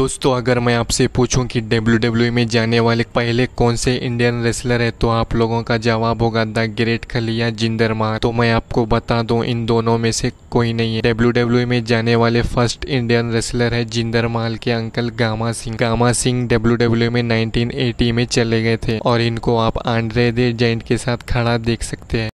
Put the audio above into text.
दोस्तों, अगर मैं आपसे पूछूँ कि डब्ल्यू में जाने वाले पहले कौन से इंडियन रेसलर है तो आप लोगों का जवाब होगा द ग्रेट खली या जिंदर मार। तो मैं आपको बता दूँ, इन दोनों में से कोई नहीं है। डब्ल्यू में जाने वाले फ़र्स्ट इंडियन रेसलर है जिंदर माल के अंकल गामा सिंह। गामा सिंह डब्ल्यू में 1980 में चले गए थे और इनको आप आंड्रे दे जैंट के साथ खड़ा देख सकते हैं।